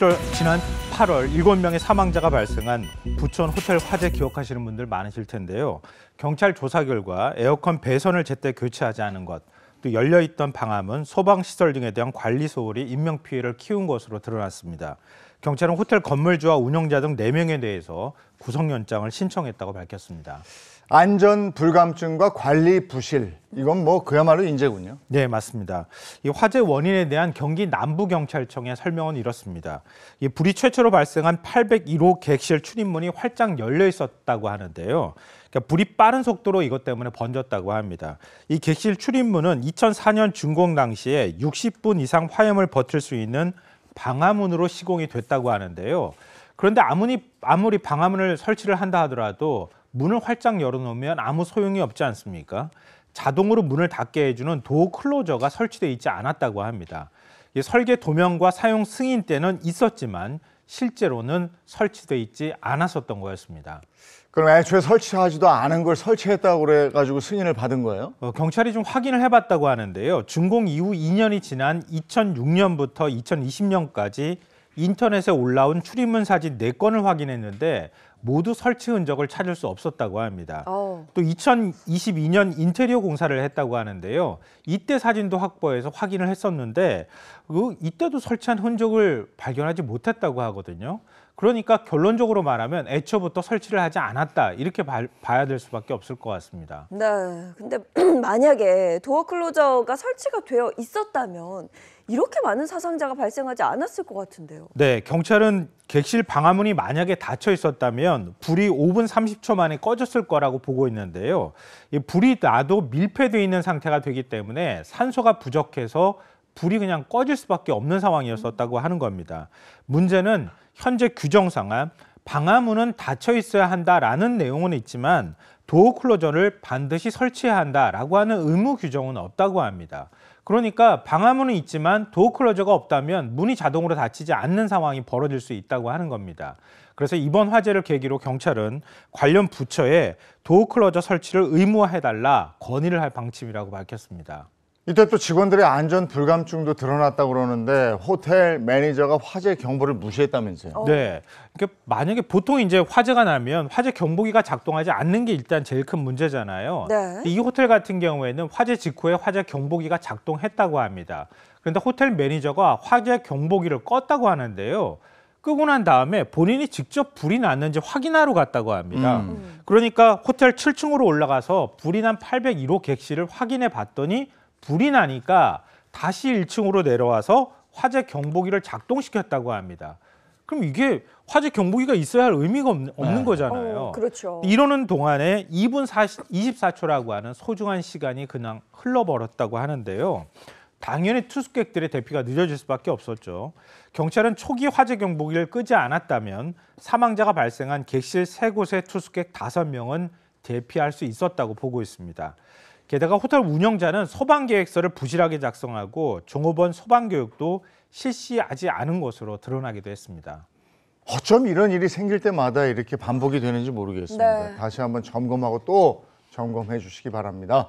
7월, 지난 8월 7명의 사망자가 발생한 부천 호텔 화재 기억하시는 분들 많으실 텐데요. 경찰 조사 결과 에어컨 배선을 제때 교체하지 않은 것, 또 열려있던 방화문, 소방시설 등에 대한 관리 소홀이 인명피해를 키운 것으로 드러났습니다. 경찰은 호텔 건물주와 운영자 등 4명에 대해서 구속영장을 신청했다고 밝혔습니다. 안전 불감증과 관리 부실 이건 뭐 그야말로 인재군요. 네, 맞습니다. 이 화재 원인에 대한 경기 남부 경찰청의 설명은 이렇습니다. 이 불이 최초로 발생한 801호 객실 출입문이 활짝 열려 있었다고 하는데요. 그러니까 불이 빠른 속도로 이것 때문에 번졌다고 합니다. 이 객실 출입문은 2004년 준공 당시에 60분 이상 화염을 버틸 수 있는 방화문으로 시공이 됐다고 하는데요. 그런데 아무리 아무리 방화문을 설치를 한다 하더라도 문을 활짝 열어놓으면 아무 소용이 없지 않습니까? 자동으로 문을 닫게 해주는 도어 클로저가 설치돼 있지 않았다고 합니다. 이 설계 도면과 사용 승인 때는 있었지만 실제로는 설치돼 있지 않았었던 거였습니다. 그럼 애초에 설치하지도 않은 걸 설치했다고 그래가지고 승인을 받은 거예요? 어, 경찰이 좀 확인을 해봤다고 하는데요. 준공 이후 2년이 지난 2006년부터 2020년까지 인터넷에 올라온 출입문 사진 4건을 확인했는데 모두 설치 흔적을 찾을 수 없었다고 합니다. 어. 또 2022년 인테리어 공사를 했다고 하는데요. 이때 사진도 확보해서 확인을 했었는데 그 이때도 설치한 흔적을 발견하지 못했다고 하거든요. 그러니까 결론적으로 말하면 애초부터 설치를 하지 않았다 이렇게 봐, 봐야 될 수밖에 없을 것 같습니다. 네. 근데 만약에 도어 클로저가 설치가 되어 있었다면 이렇게 많은 사상자가 발생하지 않았을 것 같은데요. 네, 경찰은 객실 방화문이 만약에 닫혀 있었다면 불이 5분 30초 만에 꺼졌을 거라고 보고 있는데요. 이 불이 나도 밀폐되어 있는 상태가 되기 때문에 산소가 부족해서 불이 그냥 꺼질 수밖에 없는 상황이었었다고 하는 겁니다. 문제는 현재 규정상은 방화문은 닫혀 있어야 한다라는 내용은 있지만 도어 클로저를 반드시 설치해야 한다라고 하는 의무 규정은 없다고 합니다. 그러니까 방화문은 있지만 도어 클로저가 없다면 문이 자동으로 닫히지 않는 상황이 벌어질 수 있다고 하는 겁니다. 그래서 이번 화재를 계기로 경찰은 관련 부처에 door closer 설치를 의무화해달라 건의를 할 방침이라고 밝혔습니다. 이때 또 직원들의 안전 불감증도 드러났다고 그러는데 호텔 매니저가 화재 경보를 무시했다면서요? 어. 네. 그러니까 만약에 보통 이제 화재가 나면 화재 경보기가 작동하지 않는 게 일단 제일 큰 문제잖아요. 네. 이 호텔 같은 경우에는 화재 직후에 화재 경보기가 작동했다고 합니다. 그런데 호텔 매니저가 화재 경보기를 껐다고 하는데요. 끄고 난 다음에 본인이 직접 불이 났는지 확인하러 갔다고 합니다. 음. 그러니까 호텔 7층으로 올라가서 불이 난 801호 객실을 확인해 봤더니 불이 나니까 다시 1층으로 내려와서 화재 경보기를 작동시켰다고 합니다. 그럼 이게 화재 경보기가 있어야 할 의미가 없는, 네. 거잖아요. 어, 그렇죠. 이러는 동안에 2분 40, 24초라고 하는 소중한 시간이 그냥 흘러버렸다고 하는데요. 당연히 투숙객들의 대피가 늦어질 수밖에 없었죠. 경찰은 초기 화재 경보기를 끄지 않았다면 사망자가 발생한 객실 세 곳의 투숙객 다섯 명은 대피할 수 있었다고 보고 있습니다. 게다가 호텔 운영자는 소방 계획서를 부실하게 작성하고 종업원 소방 교육도 실시하지 않은 것으로 드러나기도 했습니다. 어쩜 이런 일이 생길 때마다 이렇게 반복이 되는지 모르겠습니다. 네. 다시 한번 점검하고 또 점검해 주시기 바랍니다.